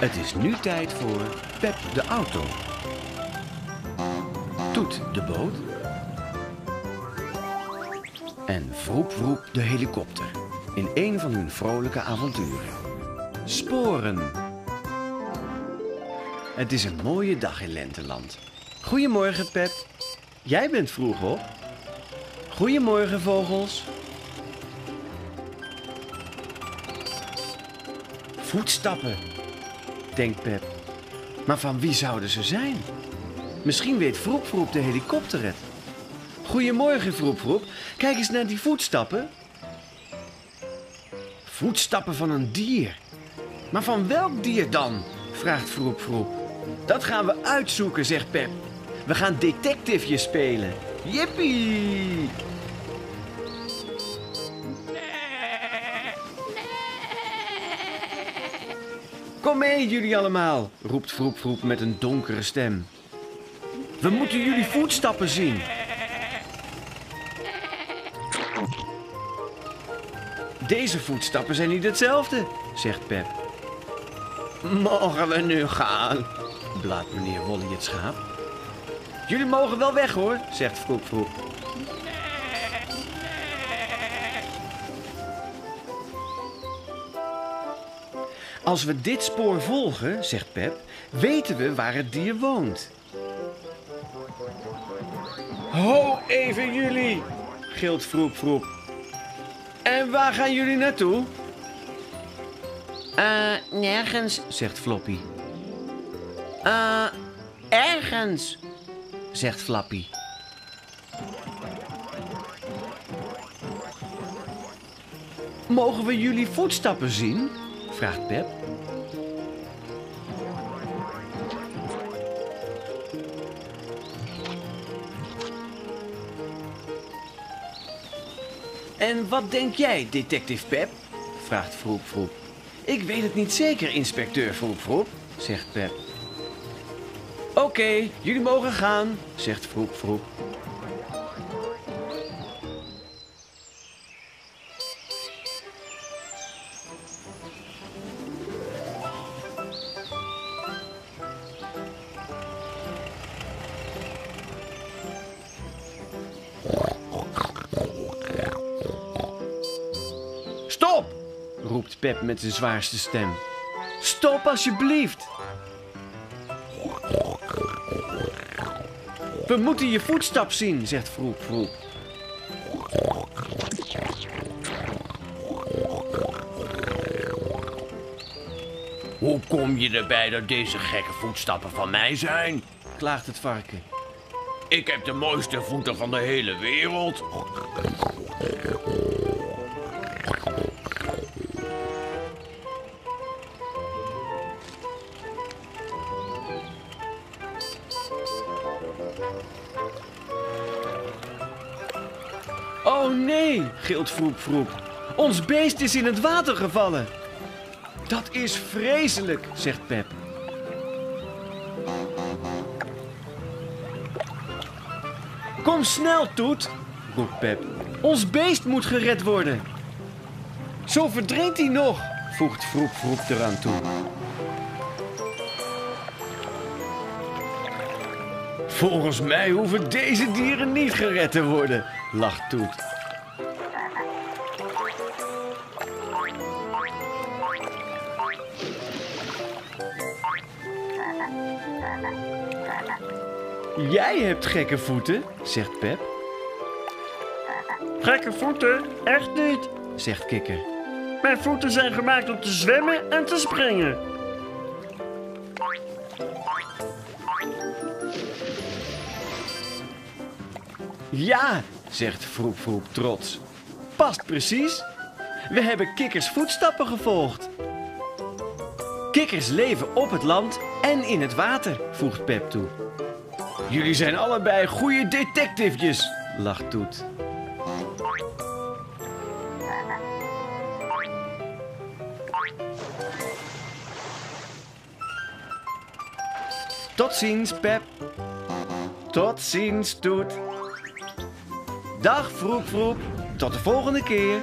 Het is nu tijd voor Pep de auto. Toet de boot. En vroep vroep de helikopter. In een van hun vrolijke avonturen. Sporen. Het is een mooie dag in Lenteland. Goedemorgen, Pep. Jij bent vroeg op. Goedemorgen, vogels. Voetstappen, denkt Pep. Maar van wie zouden ze zijn? Misschien weet Vroep Vroep de helikopter het. Goedemorgen, Vroep Vroep. Kijk eens naar die voetstappen. Voetstappen van een dier. Maar van welk dier dan? vraagt Vroep Vroep. Dat gaan we uitzoeken, zegt Pep. We gaan detective spelen. Jippie! Kom mee, jullie allemaal, roept Vroep Vroep met een donkere stem. We moeten jullie voetstappen zien. Deze voetstappen zijn niet hetzelfde, zegt Pep. Mogen we nu gaan? blaat meneer Wolly het schaap. Jullie mogen wel weg hoor, zegt Vroep Vroep. Als we dit spoor volgen, zegt Pep, weten we waar het dier woont. Ho, even jullie, gilt Vroep Vroep. En waar gaan jullie naartoe? Eh, nergens, zegt Floppy. eh, ergens. Zegt Flappy. Mogen we jullie voetstappen zien? Vraagt Pep. En wat denk jij, detective Pep? vraagt Vroep Vroep. Ik weet het niet zeker, inspecteur Vroep Vroep, zegt Pep. Oké, jullie mogen gaan, zegt Vroep Vroep. Roept Pep met zijn zwaarste stem. Stop alsjeblieft! We moeten je voetstap zien, zegt Vroep Vroep. Hoe kom je erbij dat deze gekke voetstappen van mij zijn? klaagt het varken. Ik heb de mooiste voeten van de hele wereld. Oh nee, gilt Vroep Vroep. Ons beest is in het water gevallen. Dat is vreselijk, zegt Pep. Kom snel, Toet, roept Pep. Ons beest moet gered worden. Zo verdrinkt hij nog, voegt Vroep Vroep eraan toe. Volgens mij hoeven deze dieren niet gered te worden, lacht Toet. Jij hebt gekke voeten, zegt Pep. Gekke voeten? Echt niet. Zegt Kikker. Mijn voeten zijn gemaakt om te zwemmen en te springen. Ja, zegt Vroep Vroep trots. Past precies. We hebben Kikkers voetstappen gevolgd. Kikkers leven op het land en in het water, voegt Pep toe. Jullie zijn allebei goede detectivejes, lacht Toet. Tot ziens, Pep. Tot ziens, Toet. Dag, Vroep Vroep. Tot de volgende keer.